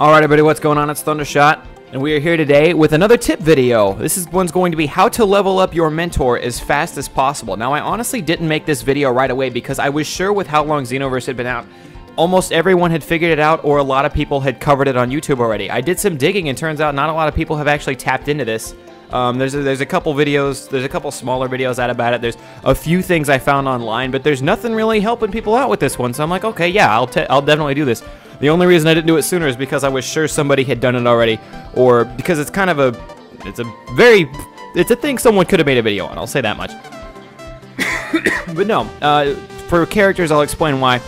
Alright everybody, what's going on? It's Thundershot, and we are here today with another tip video. This is one's going to be how to level up your mentor as fast as possible. Now I honestly didn't make this video right away because I was sure with how long Xenoverse had been out, almost everyone had figured it out or a lot of people had covered it on YouTube already. I did some digging and turns out not a lot of people have actually tapped into this. Um, there's, a, there's a couple videos, there's a couple smaller videos out about it. There's a few things I found online, but there's nothing really helping people out with this one. So I'm like, okay, yeah, I'll, I'll definitely do this. The only reason I didn't do it sooner is because I was sure somebody had done it already, or because it's kind of a, it's a very, it's a thing someone could have made a video on. I'll say that much. but no, uh, for characters, I'll explain why.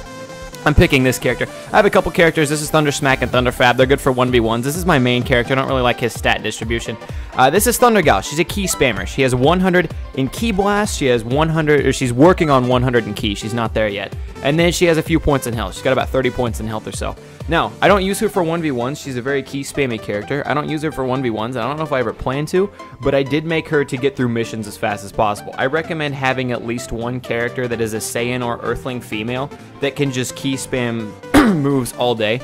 I'm picking this character. I have a couple characters. This is Thunder Smack and Thunder Fab. They're good for 1v1s. This is my main character. I don't really like his stat distribution. Uh, this is Thunder Gal. She's a ki spammer. She has 100 in ki Blast. She has 100, or she's working on 100 in ki. She's not there yet. And then she has a few points in health. She's got about 30 points in health or so. Now, I don't use her for 1v1s. She's a very ki spammy character. I don't use her for 1v1s. I don't know if I ever plan to, but I did make her to get through missions as fast as possible. I recommend having at least one character that is a Saiyan or Earthling female that can just ki spam moves all day.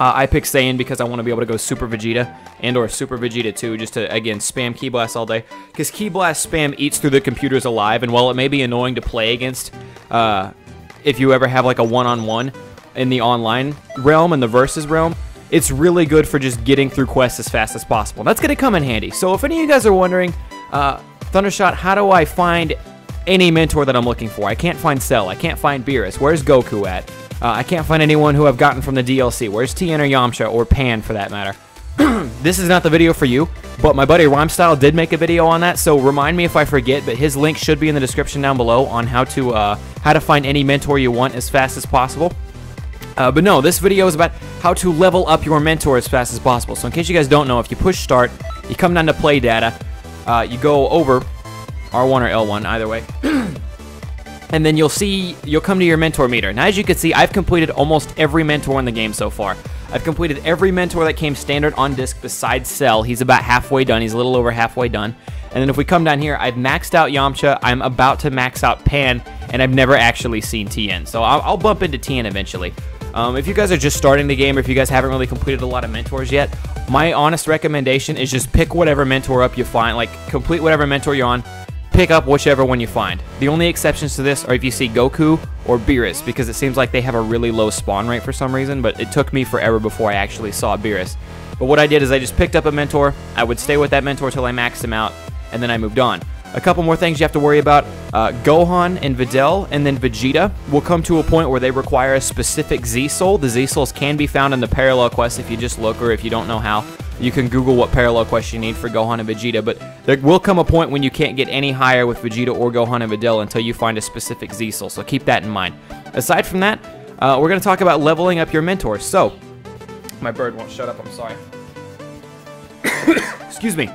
Uh, I pick Saiyan because I want to be able to go Super Vegeta and or Super Vegeta 2 just to, again, spam Ki Blast all day. Because Ki Blast spam eats through the computers alive, and while it may be annoying to play against, uh, if you ever have like a one-on-one -on -one, in the online realm and the versus realm, it's really good for just getting through quests as fast as possible. That's going to come in handy. So if any of you guys are wondering, uh, Thundershot, how do I find any mentor that I'm looking for? I can't find Cell. I can't find Beerus. Where's Goku at? Uh, I can't find anyone who I've gotten from the DLC. Where's Tien or Yamcha or Pan for that matter? this is not the video for you, but my buddy Rhymestyle did make a video on that, so remind me if I forget, but his link should be in the description down below on how to uh, how to find any mentor you want as fast as possible. Uh, but no, this video is about how to level up your mentor as fast as possible. So in case you guys don't know, if you push start, you come down to play data, uh, you go over R1 or L1, either way. and then you'll see, you'll come to your mentor meter. Now as you can see, I've completed almost every mentor in the game so far. I've completed every mentor that came standard on disc besides Cell. He's about halfway done. He's a little over halfway done. And then if we come down here, I've maxed out Yamcha. I'm about to max out Pan, and I've never actually seen Tien. So I'll, I'll bump into Tien eventually. Um, if you guys are just starting the game or if you guys haven't really completed a lot of mentors yet, my honest recommendation is just pick whatever mentor up you find, like complete whatever mentor you're on, pick up whichever one you find. The only exceptions to this are if you see Goku or Beerus, because it seems like they have a really low spawn rate for some reason, but it took me forever before I actually saw Beerus. But what I did is I just picked up a mentor, I would stay with that mentor till I maxed him out, and then I moved on. A couple more things you have to worry about. Uh, Gohan and Videl and then Vegeta will come to a point where they require a specific Z-Soul. The Z-Souls can be found in the parallel quest if you just look or if you don't know how. You can Google what parallel quest you need for Gohan and Vegeta, but there will come a point when you can't get any higher with Vegeta or Gohan and Videl until you find a specific Z-Soul, so keep that in mind. Aside from that, uh, we're going to talk about leveling up your mentors. So, my bird won't shut up, I'm sorry. Excuse me.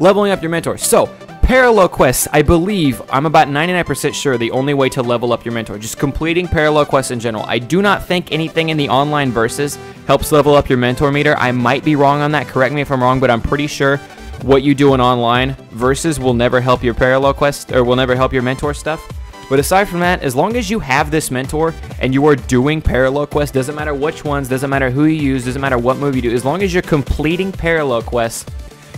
Leveling up your mentors. So, Parallel quests, I believe, I'm about 99% sure the only way to level up your mentor. Just completing parallel quests in general. I do not think anything in the online verses helps level up your mentor meter. I might be wrong on that. Correct me if I'm wrong, but I'm pretty sure what you do in online versus will never help your parallel quest or will never help your mentor stuff. But aside from that, as long as you have this mentor and you are doing parallel quests, doesn't matter which ones, doesn't matter who you use, doesn't matter what move you do, as long as you're completing parallel quests,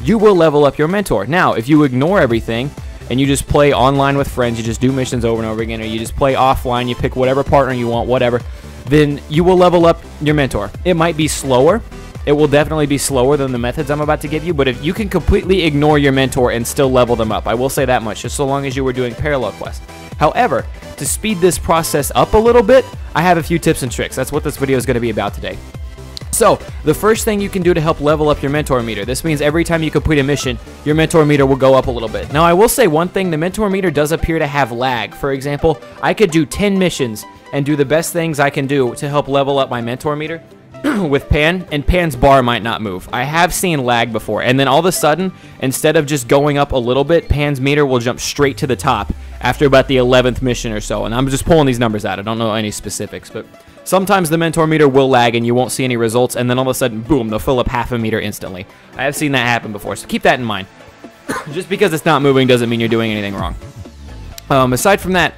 you will level up your mentor. Now, if you ignore everything and you just play online with friends, you just do missions over and over again, or you just play offline, you pick whatever partner you want, whatever, then you will level up your mentor. It might be slower. It will definitely be slower than the methods I'm about to give you, but if you can completely ignore your mentor and still level them up, I will say that much, just so long as you were doing parallel quests. However, to speed this process up a little bit, I have a few tips and tricks. That's what this video is going to be about today. So, the first thing you can do to help level up your mentor meter, this means every time you complete a mission, your mentor meter will go up a little bit. Now, I will say one thing, the mentor meter does appear to have lag. For example, I could do 10 missions and do the best things I can do to help level up my mentor meter with Pan, and Pan's bar might not move. I have seen lag before, and then all of a sudden, instead of just going up a little bit, Pan's meter will jump straight to the top after about the 11th mission or so. And I'm just pulling these numbers out. I don't know any specifics, but Sometimes the mentor meter will lag and you won't see any results, and then all of a sudden, boom, they'll fill up half a meter instantly. I have seen that happen before, so keep that in mind. Just because it's not moving doesn't mean you're doing anything wrong. Um, aside from that,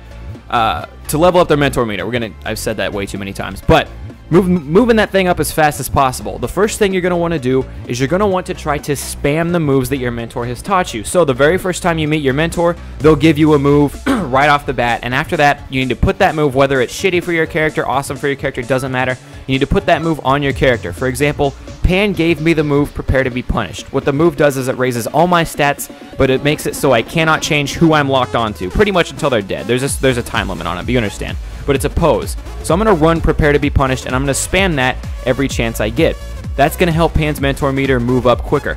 uh, to level up their mentor meter, we're gonna, I've said that way too many times, but Move, moving that thing up as fast as possible. The first thing you're going to want to do is you're going to want to try to spam the moves that your mentor has taught you. So the very first time you meet your mentor, they'll give you a move right off the bat, and after that, you need to put that move, whether it's shitty for your character, awesome for your character, doesn't matter. You need to put that move on your character. For example, Pan gave me the move Prepare to be Punished. What the move does is it raises all my stats, but it makes it so I cannot change who I'm locked onto, pretty much until they're dead. There's a, there's a time limit on it, but you understand but it's a pose. So I'm going to run Prepare to be Punished, and I'm going to spam that every chance I get. That's going to help Pan's Mentor meter move up quicker.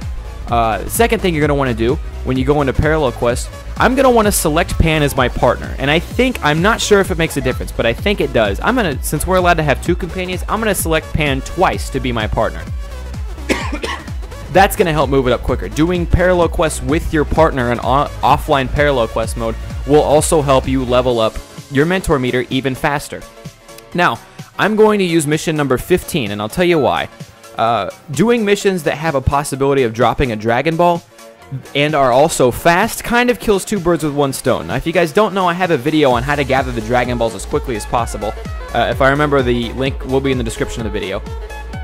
Uh, second thing you're going to want to do when you go into Parallel Quest, I'm going to want to select Pan as my partner. And I think, I'm not sure if it makes a difference, but I think it does. I'm going to, since we're allowed to have two companions, I'm going to select Pan twice to be my partner. That's going to help move it up quicker. Doing parallel quests with your partner in offline parallel quest mode will also help you level up your mentor meter even faster. Now, I'm going to use mission number 15, and I'll tell you why. Uh, doing missions that have a possibility of dropping a Dragon Ball and are also fast kind of kills two birds with one stone. Now, if you guys don't know, I have a video on how to gather the Dragon Balls as quickly as possible. Uh, if I remember, the link will be in the description of the video.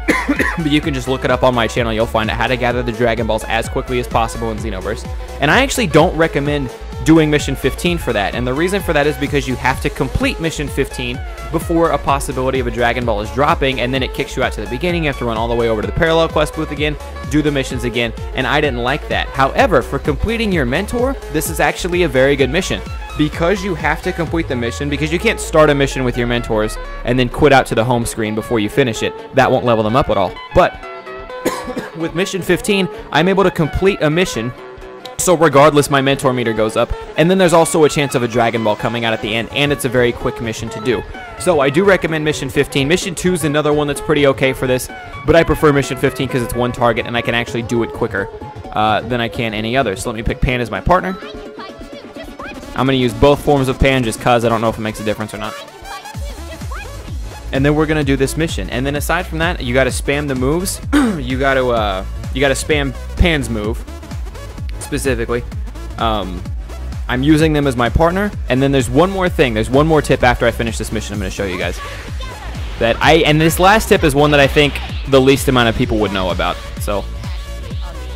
but you can just look it up on my channel. You'll find out how to gather the Dragon Balls as quickly as possible in Xenoverse. And I actually don't recommend doing mission 15 for that. And the reason for that is because you have to complete mission 15 before a possibility of a Dragon Ball is dropping, and then it kicks you out to the beginning. You have to run all the way over to the Parallel Quest booth again, do the missions again, and I didn't like that. However, for completing your mentor, this is actually a very good mission. Because you have to complete the mission, because you can't start a mission with your mentors and then quit out to the home screen before you finish it, that won't level them up at all. But with mission 15, I'm able to complete a mission so regardless, my mentor meter goes up. And then there's also a chance of a Dragon Ball coming out at the end, and it's a very quick mission to do. So I do recommend Mission 15. Mission 2 is another one that's pretty okay for this, but I prefer Mission 15 because it's one target and I can actually do it quicker uh, than I can any other. So let me pick Pan as my partner. I'm going to use both forms of Pan just because I don't know if it makes a difference or not. And then we're going to do this mission. And then aside from that, you got to spam the moves. you got to uh, you got to spam Pan's move specifically. Um, I'm using them as my partner. And then there's one more thing. There's one more tip after I finish this mission I'm going to show you guys. That I And this last tip is one that I think the least amount of people would know about. So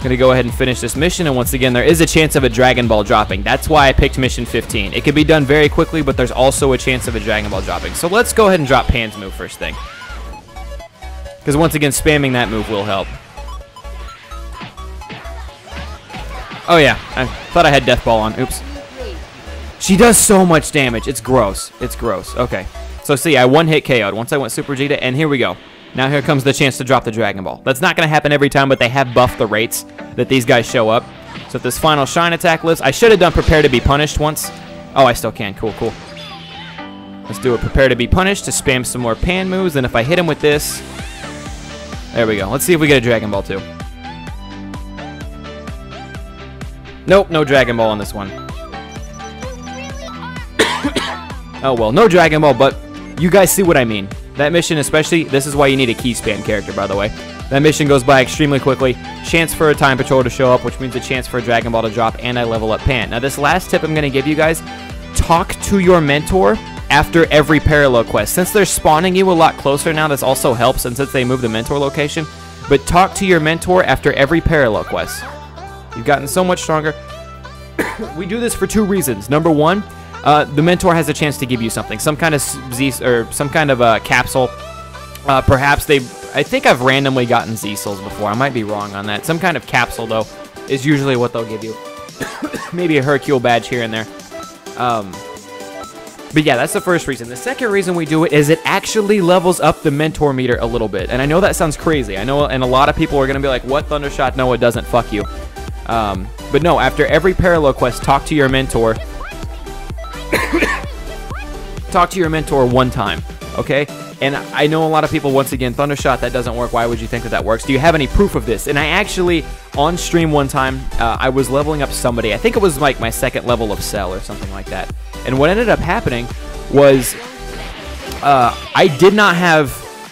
going to go ahead and finish this mission. And once again, there is a chance of a Dragon Ball dropping. That's why I picked mission 15. It can be done very quickly, but there's also a chance of a Dragon Ball dropping. So let's go ahead and drop Pan's move first thing. Because once again, spamming that move will help. Oh yeah, I thought I had Death Ball on. Oops. She does so much damage. It's gross. It's gross. Okay. So see, I one-hit KO'd once I went Super Vegeta, and here we go. Now here comes the chance to drop the Dragon Ball. That's not going to happen every time, but they have buffed the rates that these guys show up. So if this final Shine attack lives, I should have done Prepare to be Punished once. Oh, I still can. Cool, cool. Let's do a Prepare to be Punished to spam some more Pan moves, and if I hit him with this... There we go. Let's see if we get a Dragon Ball too. Nope, no Dragon Ball on this one. oh well, no Dragon Ball, but you guys see what I mean. That mission especially, this is why you need a ki span character, by the way. That mission goes by extremely quickly. Chance for a time patrol to show up, which means a chance for a Dragon Ball to drop, and I level up Pan. Now this last tip I'm going to give you guys, talk to your mentor after every parallel quest. Since they're spawning you a lot closer now, this also helps, and since they moved the mentor location, but talk to your mentor after every parallel quest. You've gotten so much stronger. we do this for two reasons. Number one, uh, the mentor has a chance to give you something, some kind of Z or some kind of a capsule. Uh, perhaps they, I think I've randomly gotten Z souls before. I might be wrong on that. Some kind of capsule though is usually what they'll give you. Maybe a Hercule badge here and there. Um, but yeah, that's the first reason. The second reason we do it is it actually levels up the mentor meter a little bit. And I know that sounds crazy. I know, and a lot of people are going to be like, what Thundershot? No, it doesn't. Fuck you. Um, but no, after every parallel quest, talk to your mentor. talk to your mentor one time, okay? And I know a lot of people, once again, Thundershot, that doesn't work. Why would you think that that works? Do you have any proof of this? And I actually, on stream one time, uh, I was leveling up somebody. I think it was like my second level of Cell or something like that. And what ended up happening was uh, I did not have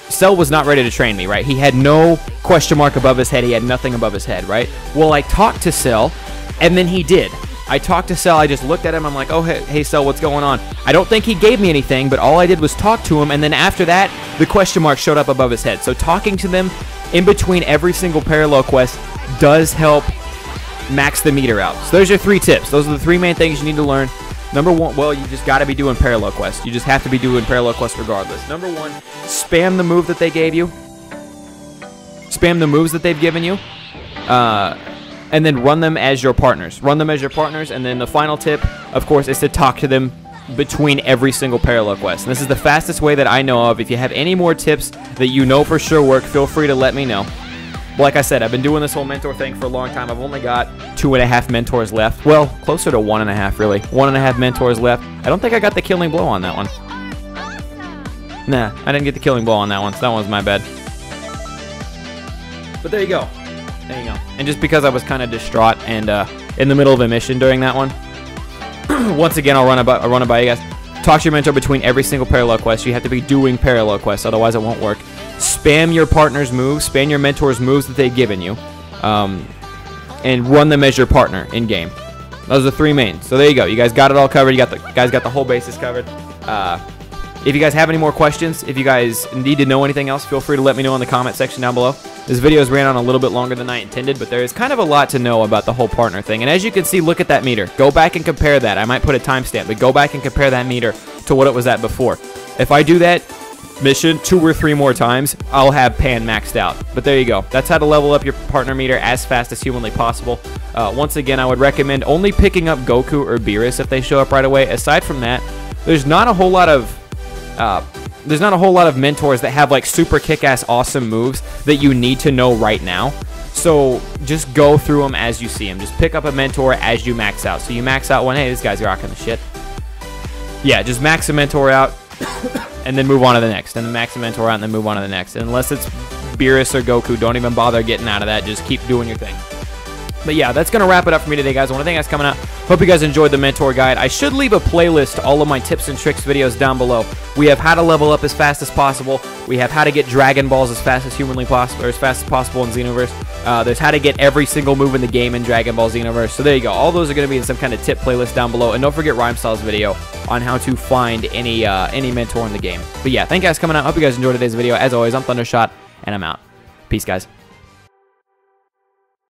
Cell was not ready to train me, right? He had no question mark above his head. He had nothing above his head, right? Well, I talked to Cell, and then he did. I talked to Cell. I just looked at him. I'm like, oh, hey, hey Cell, what's going on? I don't think he gave me anything, but all I did was talk to him, and then after that, the question mark showed up above his head. So talking to them in between every single parallel quest does help max the meter out. So there's your three tips. Those are the three main things you need to learn. Number one, well, you just got to be doing parallel quests. You just have to be doing parallel quests regardless. Number one, spam the move that they gave you. Spam the moves that they've given you. Uh, and then run them as your partners. Run them as your partners. And then the final tip, of course, is to talk to them between every single parallel quest. And this is the fastest way that I know of. If you have any more tips that you know for sure work, feel free to let me know. Like I said, I've been doing this whole mentor thing for a long time. I've only got two and a half mentors left. Well, closer to one and a half, really. One and a half mentors left. I don't think I got the killing blow on that one. Nah, I didn't get the killing blow on that one, so that one's my bad. But there you go. There you go. And just because I was kind of distraught and uh, in the middle of a mission during that one, once again, I'll run, about, I'll run it by you guys. Talk to your mentor between every single parallel quest. You have to be doing parallel quests, otherwise it won't work spam your partner's moves, spam your mentor's moves that they've given you, um, and run them as your partner in game. Those are the three main. So there you go. You guys got it all covered. You got the guys got the whole basis covered. Uh, if you guys have any more questions, if you guys need to know anything else, feel free to let me know in the comment section down below. This video has ran on a little bit longer than I intended, but there is kind of a lot to know about the whole partner thing. And as you can see, look at that meter. Go back and compare that. I might put a timestamp, but go back and compare that meter to what it was at before. If I do that, mission two or three more times, I'll have Pan maxed out. But there you go. That's how to level up your partner meter as fast as humanly possible. Uh, once again, I would recommend only picking up Goku or Beerus if they show up right away. Aside from that, there's not a whole lot of... Uh, there's not a whole lot of mentors that have like super kick-ass awesome moves that you need to know right now. So just go through them as you see them. Just pick up a mentor as you max out. So you max out one, hey, this guy's rocking the shit. Yeah, just max a mentor out and then move on to the next, and then max the mentor out, and then move on to the next. And unless it's Beerus or Goku, don't even bother getting out of that. Just keep doing your thing. But yeah, that's going to wrap it up for me today, guys. I want to thank you guys coming out. Hope you guys enjoyed the mentor guide. I should leave a playlist all of my tips and tricks videos down below. We have how to level up as fast as possible. We have how to get Dragon Balls as fast as humanly possible, or as fast as possible in Xenoverse. Uh, there's how to get every single move in the game in Dragon Ball Xenoverse. So there you go. All those are going to be in some kind of tip playlist down below. And don't forget Rhymestyle's video on how to find any uh, any mentor in the game. But yeah, thank you guys coming out. Hope you guys enjoyed today's video. As always, I'm Thundershot, and I'm out. Peace, guys.